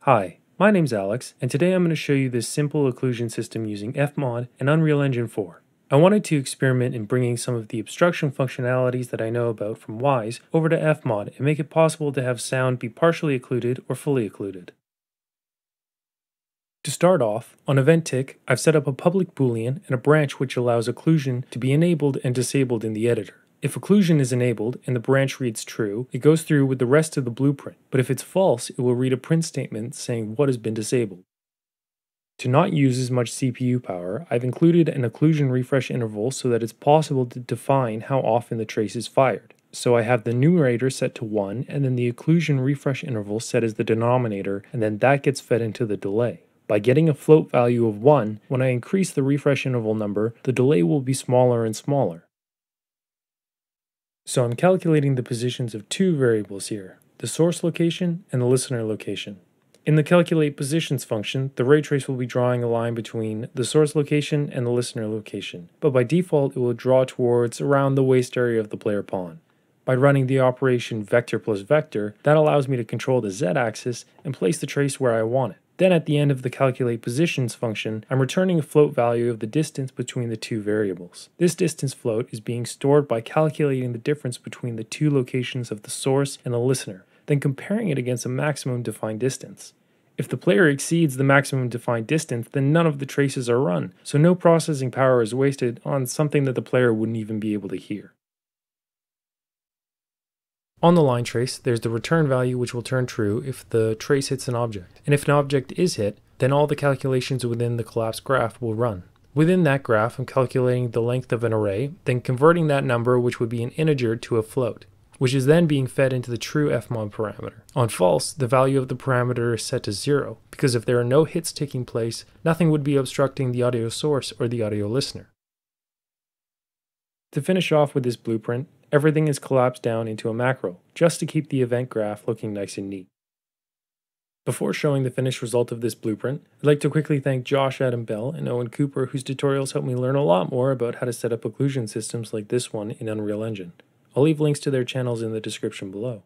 Hi, my name's Alex, and today I'm going to show you this simple occlusion system using Fmod and Unreal Engine 4. I wanted to experiment in bringing some of the obstruction functionalities that I know about from Wwise over to Fmod and make it possible to have sound be partially occluded or fully occluded. To start off, on EventTick, I've set up a public boolean and a branch which allows occlusion to be enabled and disabled in the editor. If occlusion is enabled and the branch reads true, it goes through with the rest of the blueprint, but if it's false, it will read a print statement saying what has been disabled. To not use as much CPU power, I've included an occlusion refresh interval so that it's possible to define how often the trace is fired. So I have the numerator set to 1 and then the occlusion refresh interval set as the denominator and then that gets fed into the delay. By getting a float value of 1, when I increase the refresh interval number, the delay will be smaller and smaller. So I'm calculating the positions of two variables here, the source location and the listener location. In the calculate positions function, the ray trace will be drawing a line between the source location and the listener location, but by default it will draw towards around the waist area of the player pawn. By running the operation vector plus vector, that allows me to control the z-axis and place the trace where I want it. Then at the end of the calculate positions function, I'm returning a float value of the distance between the two variables. This distance float is being stored by calculating the difference between the two locations of the source and the listener, then comparing it against a maximum defined distance. If the player exceeds the maximum defined distance, then none of the traces are run, so no processing power is wasted on something that the player wouldn't even be able to hear. On the line trace, there's the return value which will turn true if the trace hits an object. And if an object is hit, then all the calculations within the collapse graph will run. Within that graph, I'm calculating the length of an array, then converting that number, which would be an integer, to a float, which is then being fed into the true fmod parameter. On false, the value of the parameter is set to zero, because if there are no hits taking place, nothing would be obstructing the audio source or the audio listener. To finish off with this blueprint, everything is collapsed down into a macro, just to keep the event graph looking nice and neat. Before showing the finished result of this blueprint, I'd like to quickly thank Josh Adam Bell and Owen Cooper whose tutorials helped me learn a lot more about how to set up occlusion systems like this one in Unreal Engine. I'll leave links to their channels in the description below.